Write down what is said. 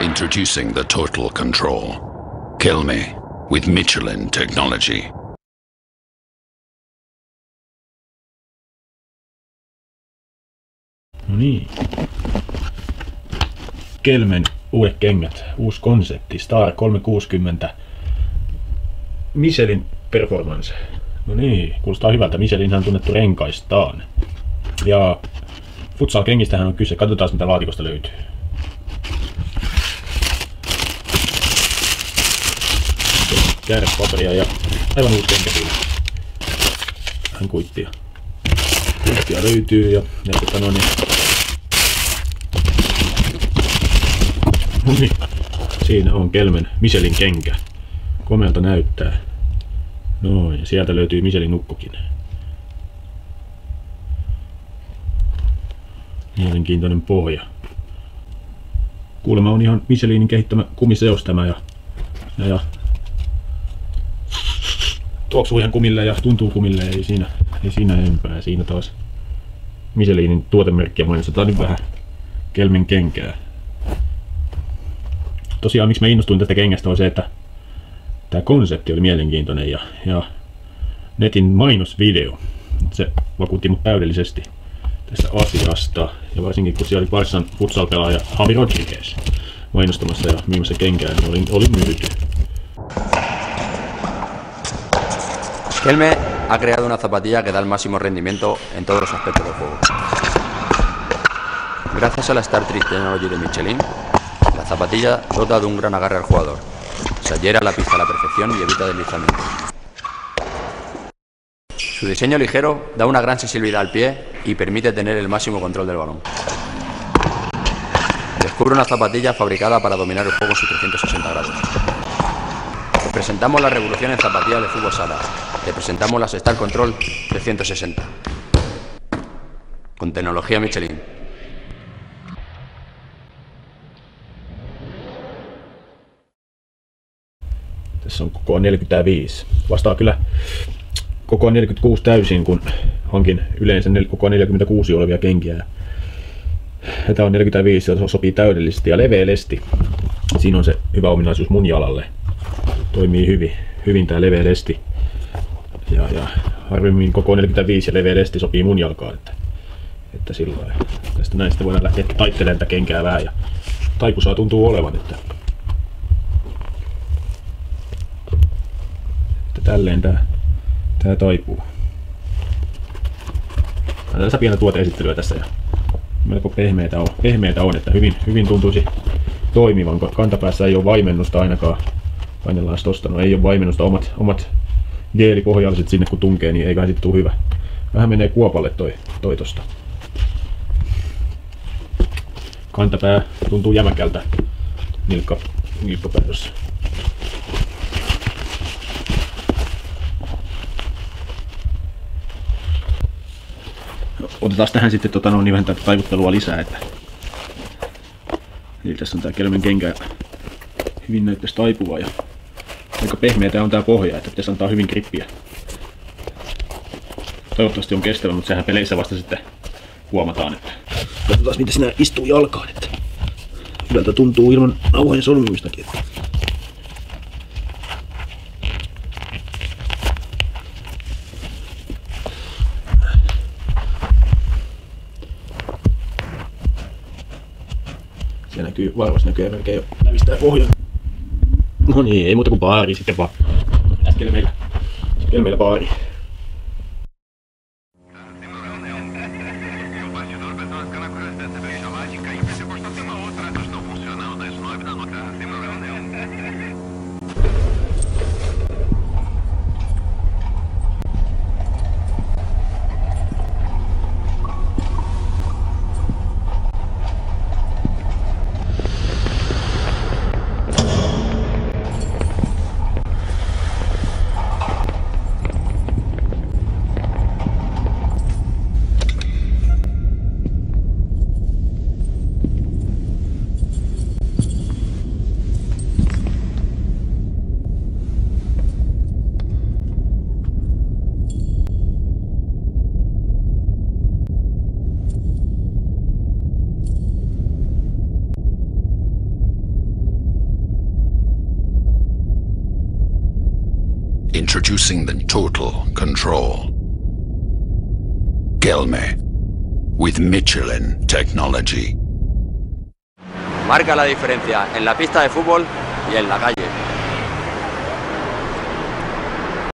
Introducing the Total Control. Kill me with Michelin technology. No niin. Kelmen uudet kengät, uusi konsepti, Star 360 Michelin Performance. No niin, kuulostaa hyvältä. Michelin on tunnettu renkaistaan. Ja futsal kengistähän on kyse. Katsotaan mitä laatikosta löytyy. Käärepaperia ja aivan uusi kenkä siinä. Vähän kuittia. Kuittia löytyy ja, ja tota no niin, siinä on Kelmen Michelin kenkä. Komealta näyttää. Noin, sieltä löytyy Michelin nukkukin. Mielenkiintoinen pohja. Kuulemma on ihan Michelinin kehittämä kumiseos tämä ja, ja, ja tuoksuu ihan kumille ja tuntuu kumille, ei siinä, ei siinä enempää. Siinä taas Michelinin tuotemerkkiä mainostetaan nyt vähän Kelmen kenkää tosiaan miksi mä innostuin tästä kengästä on se, että tämä konsepti oli mielenkiintoinen ja, ja netin mainosvideo, se vakuutti mut täydellisesti tästä asiasta. Ja varsinkin kun siellä oli Barsan futsal-pelaaja Javi Rodriguez mainostamassa ja myymässä kenkää, niin olin, olin myyty. Kelme ha creado una zapatilla que da el máximo rendimiento en todos los aspectos del juego. Gracias a la Star Trek Technology de Michelin, La zapatilla dota de un gran agarre al jugador. Se adhiera la pista a la perfección y evita deslizamiento. Su diseño ligero da una gran sensibilidad al pie y permite tener el máximo control del balón. Descubre una zapatilla fabricada para dominar el juego en sus 360 grados. Te presentamos la revolución en zapatillas de fútbol sala. Te presentamos las Star Control 360. Con tecnología Michelin. Tässä on koko 45. Vastaa kyllä koko 46 täysin, kun hankin yleensä koko 46 olevia kenkiä. Tämä on 45 ja se sopii täydellisesti ja leveästi. Siinä on se hyvä ominaisuus mun jalalle. Toimii hyvin, hyvin tää leveä lesti. Ja, ja harvemmin koko 45 ja leveä lesti sopii mun jalkaan. Että, että sillä Tästä näistä voidaan lähteä taittelemaan tätä kenkää vähän ja taipusaa tuntuu olevan. Että tälleen tää, tää taipuu. Tässä pientä tuoteesittelyä tässä ja melko pehmeitä on, pehmeitä on että hyvin, hyvin tuntuisi toimivan. Kantapäässä ei ole vaimennusta ainakaan. Painellaan tosta, no ei ole vaimennusta. Omat, omat geelipohjalliset sinne kun tunkee, niin eiköhän sit tuu hyvä. Vähän menee kuopalle toi, toi tosta. Kantapää tuntuu jämäkältä nilkka, nilkkapäädössä. Otetaan tähän sitten tota, no, niin vähän tätä taivuttelua lisää. Että... Eli tässä on tää kelmen kenkä hyvin näyttäisi taipua ja aika pehmeä tää on tää pohja, että pitäisi antaa hyvin grippiä. Toivottavasti on kestävä, mutta sehän peleissä vasta sitten huomataan, että katsotaan miten sinä istuu jalkaan, että hyvältä tuntuu ilman nauhojen solmimistakin. Että Siellä näkyy varmasti näkyy melkein jo lävistää pohjan. No niin, ei muuta kuin baari sitten vaan. Äsken meillä, äsken meillä baari. Introducing the Total Control. Kelme. With Michelin Technology. Marca la diferencia en la pista de fútbol y en la calle.